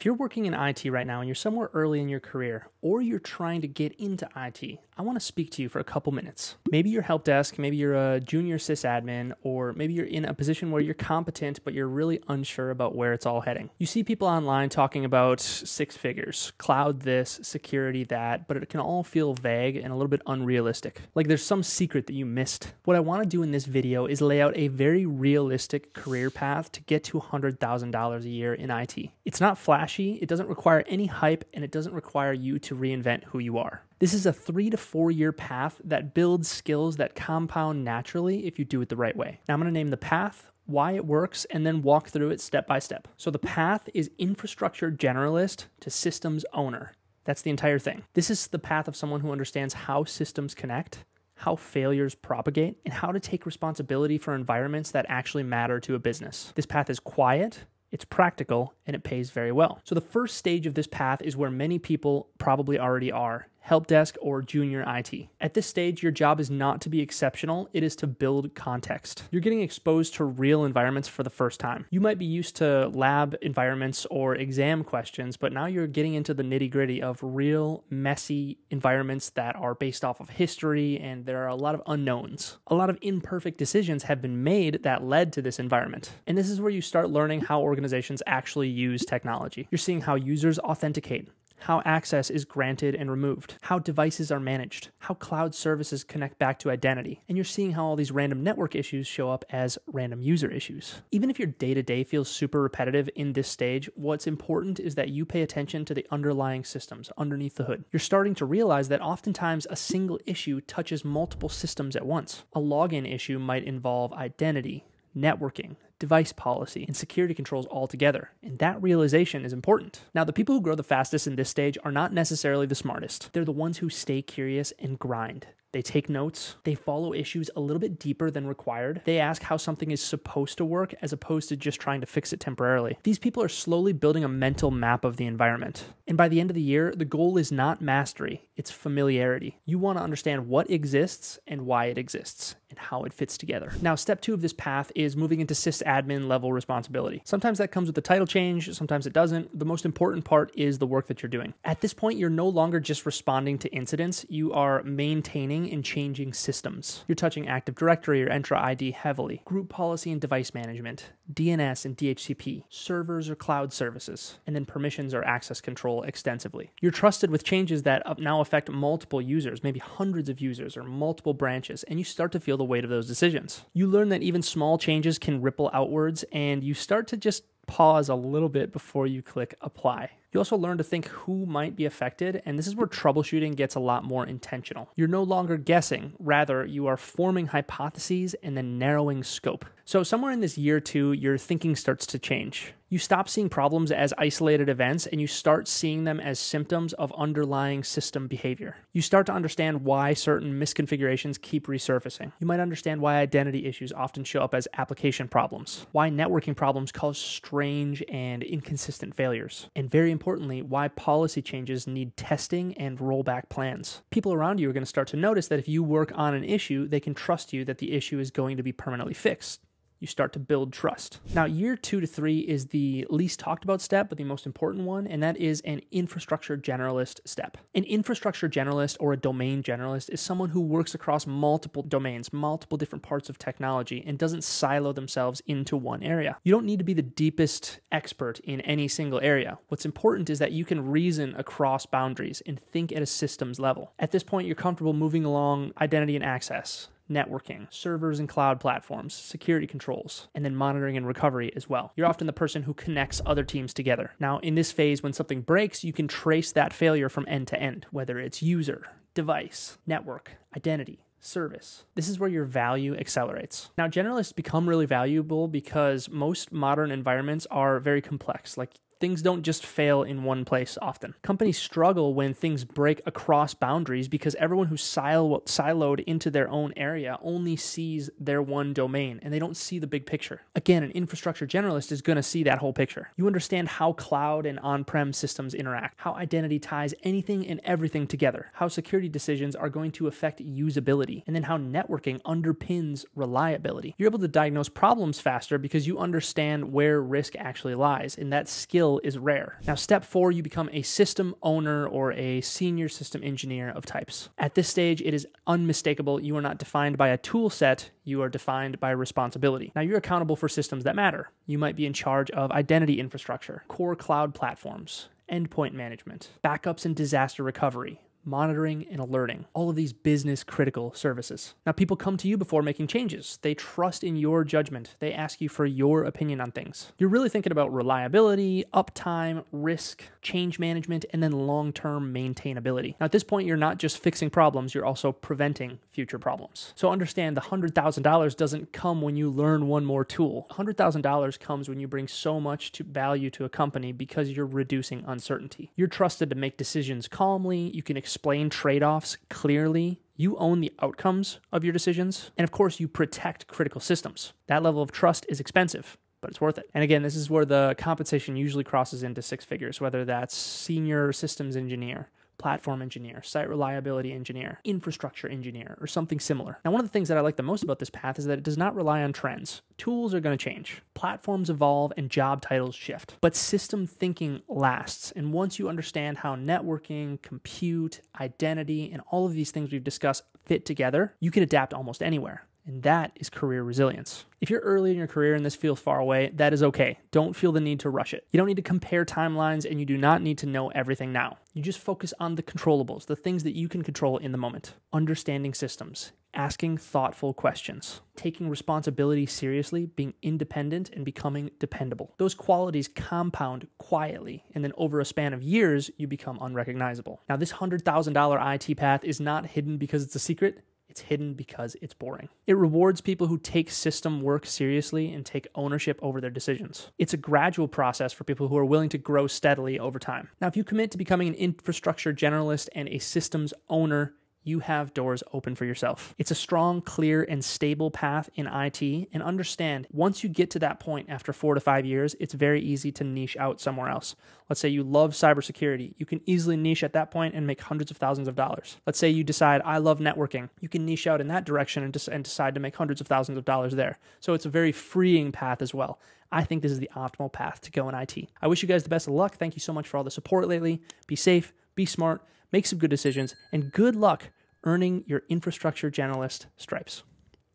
If you're working in IT right now and you're somewhere early in your career, or you're trying to get into IT, I want to speak to you for a couple minutes. Maybe you're help desk, maybe you're a junior sysadmin, or maybe you're in a position where you're competent, but you're really unsure about where it's all heading. You see people online talking about six figures, cloud this, security that, but it can all feel vague and a little bit unrealistic. Like there's some secret that you missed. What I want to do in this video is lay out a very realistic career path to get to $100,000 a year in IT. It's not flashy flashy, it doesn't require any hype, and it doesn't require you to reinvent who you are. This is a three to four year path that builds skills that compound naturally if you do it the right way. Now, I'm going to name the path, why it works, and then walk through it step by step. So, the path is infrastructure generalist to systems owner. That's the entire thing. This is the path of someone who understands how systems connect, how failures propagate, and how to take responsibility for environments that actually matter to a business. This path is quiet, it's practical, and it pays very well. So, the first stage of this path is where many people probably already are help desk, or junior IT. At this stage, your job is not to be exceptional, it is to build context. You're getting exposed to real environments for the first time. You might be used to lab environments or exam questions, but now you're getting into the nitty gritty of real, messy environments that are based off of history, and there are a lot of unknowns. A lot of imperfect decisions have been made that led to this environment. And this is where you start learning how organizations actually use technology. You're seeing how users authenticate, how access is granted and removed, how devices are managed, how cloud services connect back to identity, and you're seeing how all these random network issues show up as random user issues. Even if your day to day feels super repetitive in this stage, what's important is that you pay attention to the underlying systems underneath the hood. You're starting to realize that oftentimes a single issue touches multiple systems at once. A login issue might involve identity, networking, device policy, and security controls altogether. And that realization is important. Now, the people who grow the fastest in this stage are not necessarily the smartest. They're the ones who stay curious and grind. They take notes. They follow issues a little bit deeper than required. They ask how something is supposed to work as opposed to just trying to fix it temporarily. These people are slowly building a mental map of the environment. And by the end of the year, the goal is not mastery, it's familiarity. You want to understand what exists and why it exists and how it fits together. Now, step two of this path is moving into sysadmin level responsibility. Sometimes that comes with a title change, sometimes it doesn't. The most important part is the work that you're doing. At this point, you're no longer just responding to incidents, you are maintaining and changing systems. You're touching Active Directory or Entra ID heavily, group policy and device management, DNS and DHCP, servers or cloud services, and then permissions or access control extensively. You're trusted with changes that now affect multiple users, maybe hundreds of users or multiple branches, and you start to feel the weight of those decisions. You learn that even small changes can ripple outwards, and you start to just pause a little bit before you click apply. You also learn to think who might be affected, and this is where troubleshooting gets a lot more intentional. You're no longer guessing, rather, you are forming hypotheses and then narrowing scope. So, somewhere in this year two, your thinking starts to change. You stop seeing problems as isolated events and you start seeing them as symptoms of underlying system behavior. You start to understand why certain misconfigurations keep resurfacing. You might understand why identity issues often show up as application problems, why networking problems cause strange and inconsistent failures, and very importantly, why policy changes need testing and rollback plans. People around you are going to start to notice that if you work on an issue, they can trust you that the issue is going to be permanently fixed you start to build trust. Now, year two to three is the least talked about step, but the most important one, and that is an infrastructure generalist step. An infrastructure generalist or a domain generalist is someone who works across multiple domains, multiple different parts of technology, and doesn't silo themselves into one area. You don't need to be the deepest expert in any single area. What's important is that you can reason across boundaries and think at a systems level. At this point, you're comfortable moving along identity and access networking, servers and cloud platforms, security controls, and then monitoring and recovery as well. You're often the person who connects other teams together. Now, in this phase, when something breaks, you can trace that failure from end to end, whether it's user, device, network, identity, service. This is where your value accelerates. Now, generalists become really valuable because most modern environments are very complex. Like things don't just fail in one place often. Companies struggle when things break across boundaries because everyone who's silo- siloed into their own area only sees their one domain and they don't see the big picture. Again, an infrastructure generalist is going to see that whole picture. You understand how cloud and on prem systems interact, how identity ties anything and everything together, how security decisions are going to affect usability, and then how networking underpins reliability. You're able to diagnose problems faster because you understand where risk actually lies, and that skill skill is rare. Now, step four, you become a system owner or a senior system engineer of types. At this stage, it is unmistakable. You are not defined by a tool set, you are defined by responsibility. Now, you're accountable for systems that matter. You might be in charge of identity infrastructure, core cloud platforms, endpoint management, backups and disaster recovery, monitoring, and alerting. All of these business critical services. Now, people come to you before making changes. They trust in your judgment. They ask you for your opinion on things. You're really thinking about reliability, uptime, risk, change management, and then long term maintainability. Now, at this point, you're not just fixing problems, you're also preventing future problems. So understand the $100,000 doesn't come when you learn one more tool. $100,000 comes when you bring so much to value to a company because you're reducing uncertainty. You're trusted to make decisions calmly, you can explain trade offs clearly. You own the outcomes of your decisions. And of course, you protect critical systems. That level of trust is expensive but it's worth it. And again, this is where the compensation usually crosses into six figures, whether that's senior systems engineer, platform engineer, site reliability engineer, infrastructure engineer, or something similar. Now, one of the things that I like the most about this path is that it does not rely on trends. Tools are going to change, platforms evolve, and job titles shift. But system thinking lasts. And once you understand how networking, compute, identity, and all of these things we've discussed fit together, you can adapt almost anywhere. And that is career resilience. If you're early in your career and this feels far away, that is okay. Don't feel the need to rush it. You don't need to compare timelines and you do not need to know everything now. You just focus on the controllables, the things that you can control in the moment. Understanding systems, asking thoughtful questions, taking responsibility seriously, being independent, and becoming dependable. Those qualities compound quietly, and then over a span of years, you become unrecognizable. Now, this $100,000 IT path is not hidden because it's a secret. It's hidden because it's boring. It rewards people who take system work seriously and take ownership over their decisions. It's a gradual process for people who are willing to grow steadily over time. Now, if you commit to becoming an infrastructure generalist and a systems owner, you have doors open for yourself. It's a strong, clear, and stable path in IT. And understand, once you get to that point after four to five years, it's very easy to niche out somewhere else. Let's say you love cybersecurity. You can easily niche at that point and make hundreds of thousands of dollars. Let's say you decide, I love networking. You can niche out in that direction and, and decide to make hundreds of thousands of dollars there. So it's a very freeing path as well. I think this is the optimal path to go in IT. I wish you guys the best of luck. Thank you so much for all the support lately. Be safe, be smart make some good decisions, and good luck earning your infrastructure generalist stripes.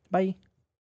Bye.